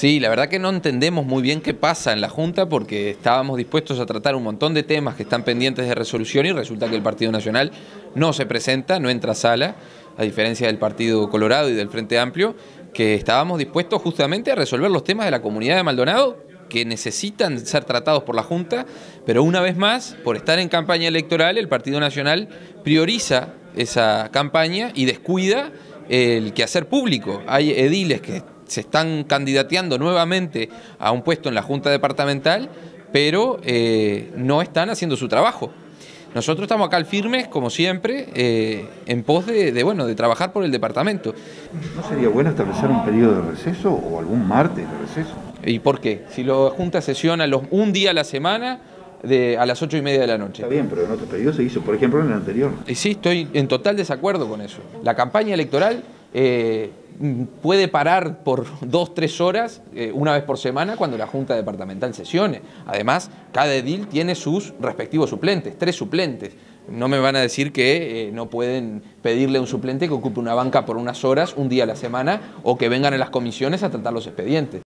Sí, la verdad que no entendemos muy bien qué pasa en la Junta porque estábamos dispuestos a tratar un montón de temas que están pendientes de resolución y resulta que el Partido Nacional no se presenta, no entra a sala, a diferencia del Partido Colorado y del Frente Amplio, que estábamos dispuestos justamente a resolver los temas de la comunidad de Maldonado que necesitan ser tratados por la Junta, pero una vez más, por estar en campaña electoral, el Partido Nacional prioriza esa campaña y descuida el quehacer público. Hay ediles que se están candidateando nuevamente a un puesto en la Junta Departamental, pero eh, no están haciendo su trabajo. Nosotros estamos acá al firmes, como siempre, eh, en pos de, bueno, de trabajar por el departamento. ¿No sería bueno establecer un periodo de receso o algún martes de receso? ¿Y por qué? Si la Junta sesiona los, un día a la semana, de, a las ocho y media de la noche. Está bien, pero en otros periodos se hizo, por ejemplo, en el anterior. Y sí, estoy en total desacuerdo con eso. La campaña electoral eh, puede parar por dos, tres horas eh, una vez por semana cuando la Junta Departamental sesione. Además, cada edil tiene sus respectivos suplentes, tres suplentes. No me van a decir que eh, no pueden pedirle a un suplente que ocupe una banca por unas horas, un día a la semana, o que vengan a las comisiones a tratar los expedientes.